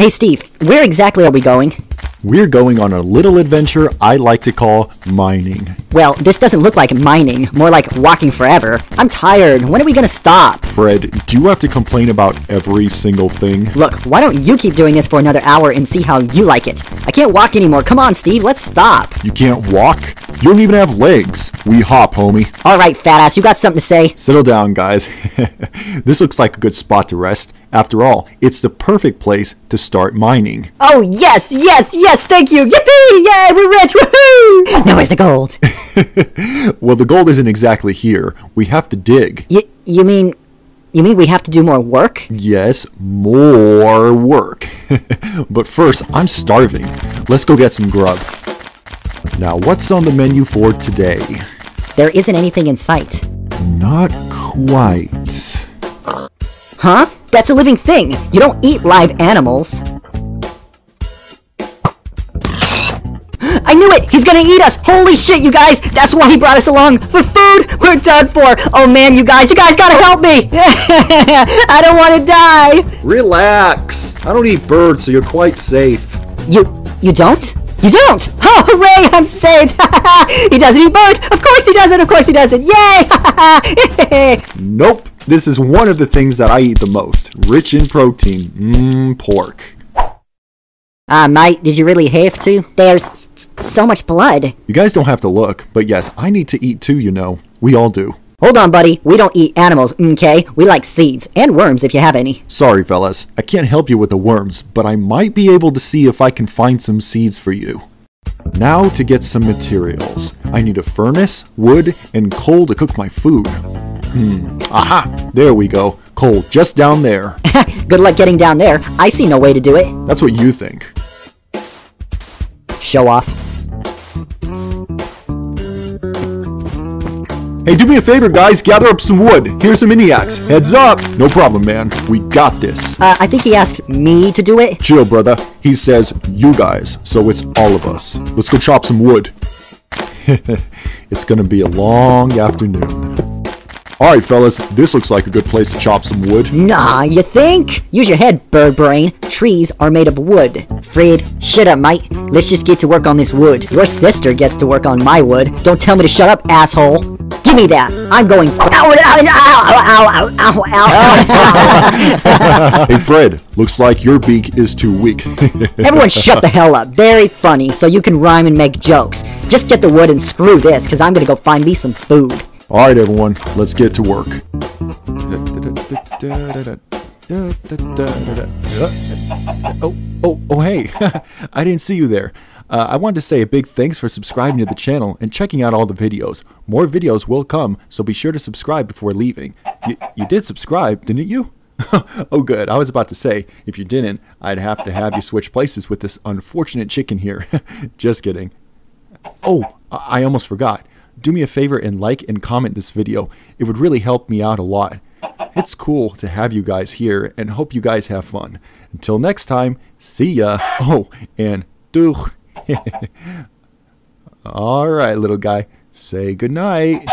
Hey Steve, where exactly are we going? We're going on a little adventure I like to call mining. Well, this doesn't look like mining, more like walking forever. I'm tired. When are we gonna stop? Fred, do you have to complain about every single thing? Look, why don't you keep doing this for another hour and see how you like it? I can't walk anymore. Come on, Steve, let's stop. You can't walk? You don't even have legs. We hop, homie. Alright, fat ass, you got something to say? Settle down, guys. this looks like a good spot to rest. After all, it's the perfect place to start mining. Oh, yes, yes, yes, thank you. Yippee! Yay, we're rich! Woohoo! Now where's the gold? well, the gold isn't exactly here. We have to dig. Y- you mean. You mean we have to do more work? Yes, more work. but first, I'm starving. Let's go get some grub. Now, what's on the menu for today? There isn't anything in sight. Not quite. Huh? That's a living thing. You don't eat live animals. I knew it! He's gonna eat us! Holy shit, you guys! That's why he brought us along! For food! We're done for! Oh man, you guys, you guys gotta help me! I don't wanna die! Relax! I don't eat birds, so you're quite safe. You, you don't? You don't! Oh, hooray! I'm saved! he doesn't eat bird! Of course he doesn't! Of course he doesn't! Yay! Nope. This is one of the things that I eat the most. Rich in protein. Mmm, pork. Ah, uh, mate, did you really have to? There's so much blood. You guys don't have to look, but yes, I need to eat too, you know. We all do. Hold on, buddy. We don't eat animals, okay? We like seeds and worms if you have any. Sorry, fellas. I can't help you with the worms, but I might be able to see if I can find some seeds for you. Now to get some materials. I need a furnace, wood, and coal to cook my food. Hmm. Aha! There we go. Coal just down there. Good luck getting down there. I see no way to do it. That's what you think. Show off. Hey, do me a favor, guys. Gather up some wood. Here's some mini axe. Heads up. No problem, man. We got this. Uh, I think he asked me to do it. Chill, brother. He says you guys, so it's all of us. Let's go chop some wood. it's gonna be a long afternoon. Alright, fellas, this looks like a good place to chop some wood. Nah, you think? Use your head, bird brain. Trees are made of wood. Fred, shut up, mate. Let's just get to work on this wood. Your sister gets to work on my wood. Don't tell me to shut up, asshole. Give me that. I'm going. Ow, ow, ow, ow, ow, ow. hey, Fred, looks like your beak is too weak. Everyone shut the hell up. Very funny, so you can rhyme and make jokes. Just get the wood and screw this, because I'm going to go find me some food. Alright everyone, let's get to work. Oh, oh, oh hey, I didn't see you there. Uh, I wanted to say a big thanks for subscribing to the channel and checking out all the videos. More videos will come, so be sure to subscribe before leaving. You, you did subscribe, didn't you? oh good, I was about to say, if you didn't, I'd have to have you switch places with this unfortunate chicken here. Just kidding. Oh, I almost forgot. Do me a favor and like and comment this video. It would really help me out a lot. It's cool to have you guys here and hope you guys have fun. Until next time, see ya. Oh, and duch. All right, little guy. Say goodnight.